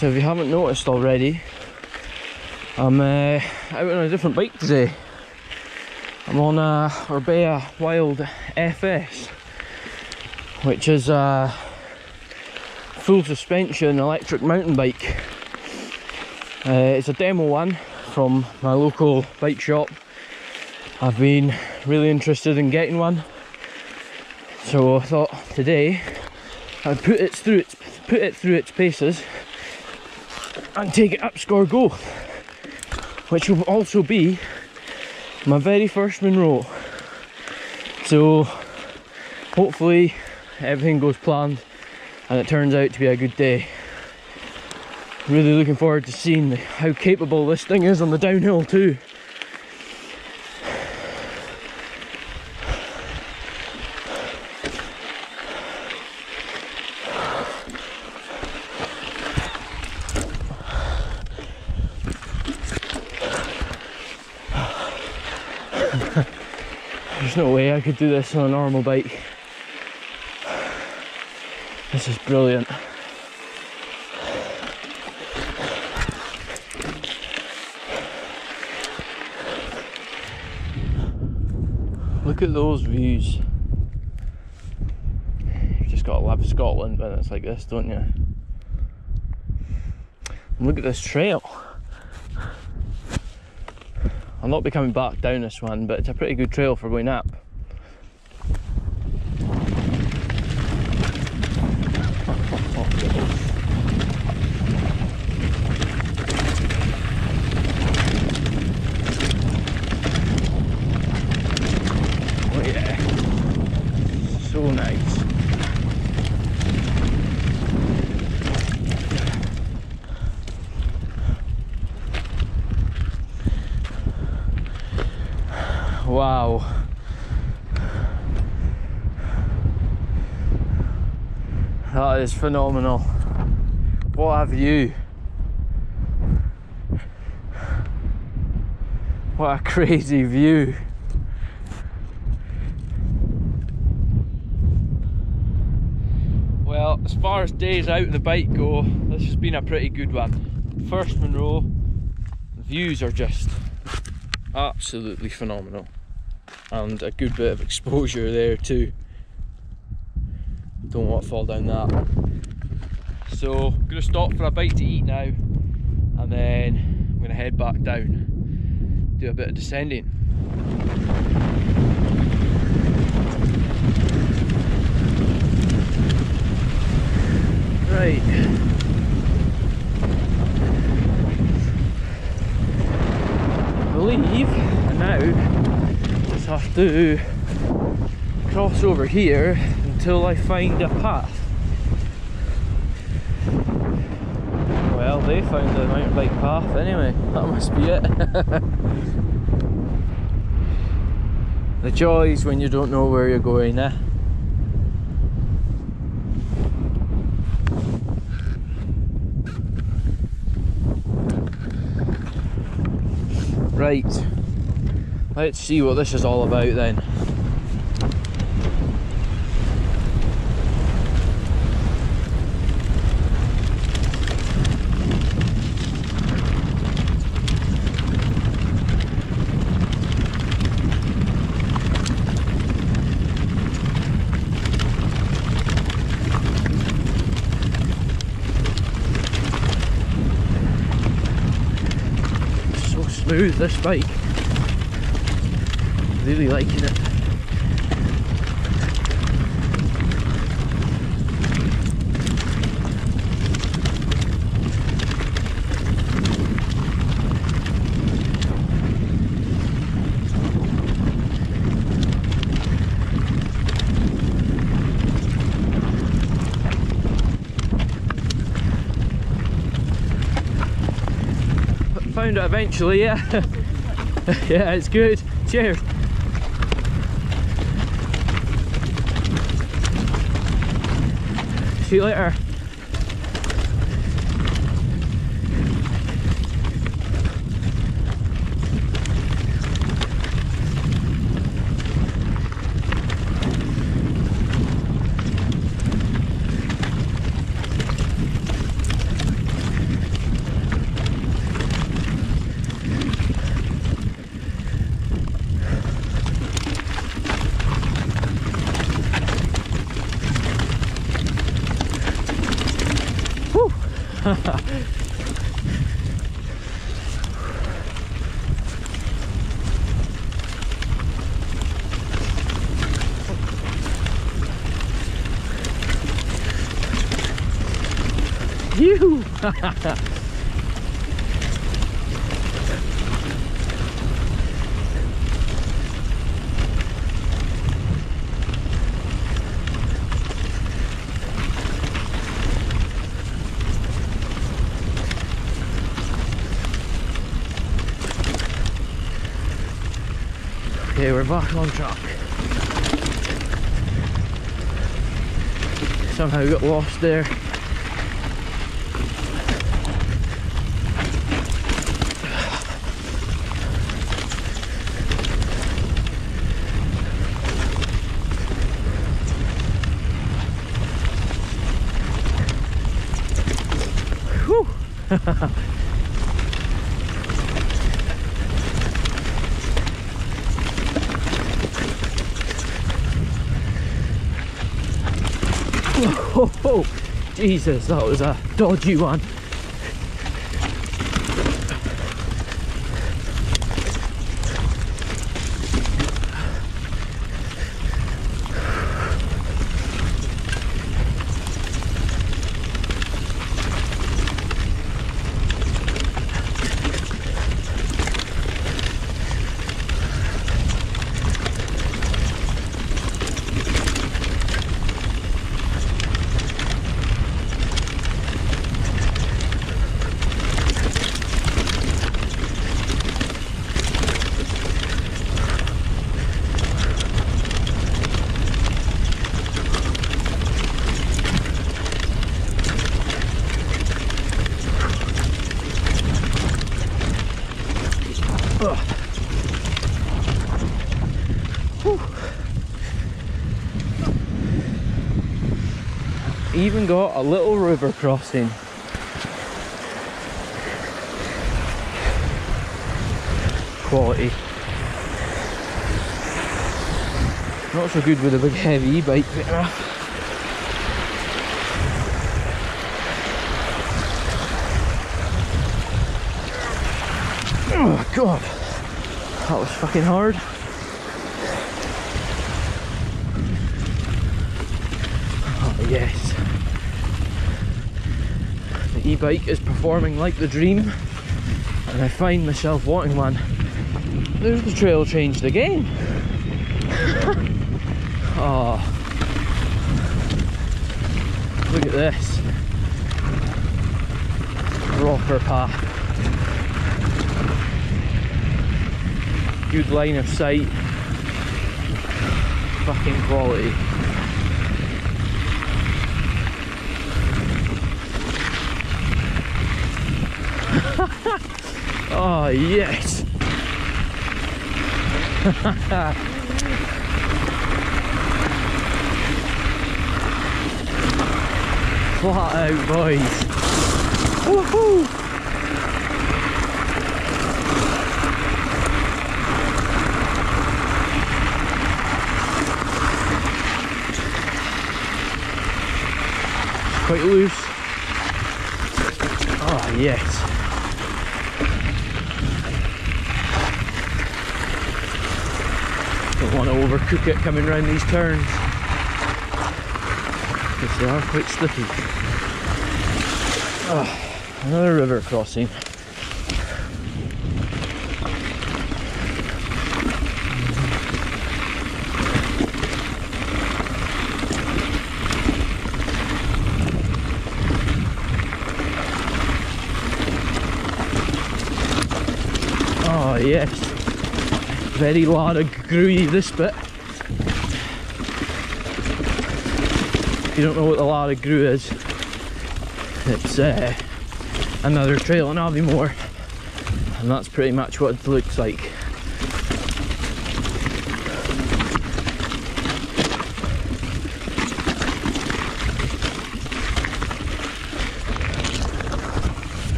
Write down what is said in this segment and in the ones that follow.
So if you haven't noticed already, I'm uh, out on a different bike today. I'm on a Orbea Wild FS, which is a full suspension electric mountain bike. Uh, it's a demo one from my local bike shop. I've been really interested in getting one, so I thought today I'd put it through its put it through its paces and take it up Sgor Gaoith, which will also be my very first Munro. So hopefully everything goes planned and it turns out to be a good day. Really looking forward to seeing how capable this thing is on the downhill too. There's no way I could do this on a normal bike. This is brilliant. Look at those views. You've just got to love Scotland when it's like this, don't you? And look at this trail. I'll not be coming back down this one, but it's a pretty good trail for going up. Oh yeah, so nice. Wow. Is phenomenal. What a view. What a crazy view. Well, as far as days out of the bike go, this has been a pretty good one. First Munro, the views are just absolutely phenomenal and a good bit of exposure there too don't want to fall down that. So I'm going to stop for a bite to eat now and then I'm to head back down do a bit of descending. Right. Believe I now. Just have to cross over here until I find a path. Well, they found the mountain bike path anyway, that must be it. the joys when you don't know where you're going, eh? Right, let's see what this is all about then. So smooth this bike. Really liking it. It eventually, yeah. yeah, it's good. Cheers. See you later. You! back on track. Somehow got lost there. Oh, Jesus, that was a dodgy one. Even got a little river crossing. Quality. Not so good with a big heavy e-bike, but enough. Oh god, that was fucking hard. Oh yes. The e-bike is performing like the dream and I find myself wanting one. There's the trail changed again. oh. Look at this. Rocker path. Good line of sight. Fucking quality. oh yes. Flat out boys. Woohoo! Quite loose. Oh yes. Don't want to overcook it coming round these turns. Because they are quite slippy. Ah, another river crossing. Oh yes. Very Lairig Ghru this bit. If you don't know what the Lairig Ghru is, it's uh, another trail in Aviemore and that's pretty much what it looks like.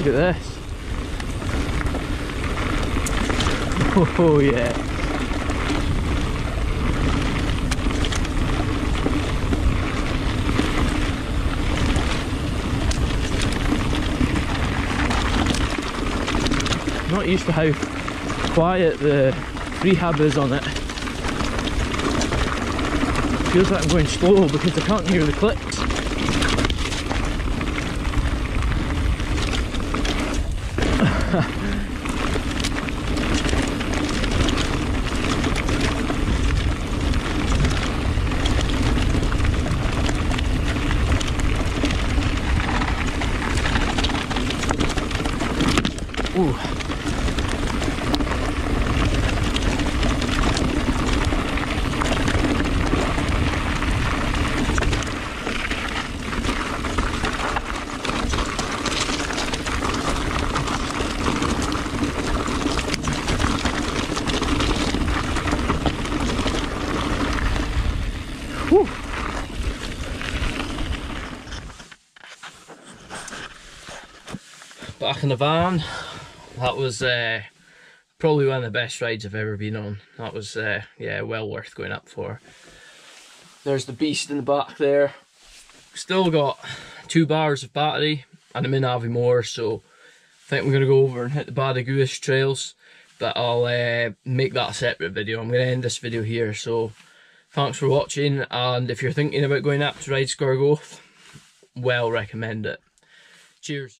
Look at this. Oh yeah. not used to how quiet the rear hub is on it. Feels like I'm going slow because I can't hear the clicks. Back in the van. That was uh, probably one of the best rides I've ever been on. That was, uh, yeah, well worth going up for. There's the beast in the back there. Still got two bars of battery and I'm in Aviemore, so I think we're going to go over and hit the Badaguish trails. But I'll uh, make that a separate video. I'm going to end this video here, so thanks for watching. And if you're thinking about going up to ride Sgor Gaoith, well recommend it. Cheers.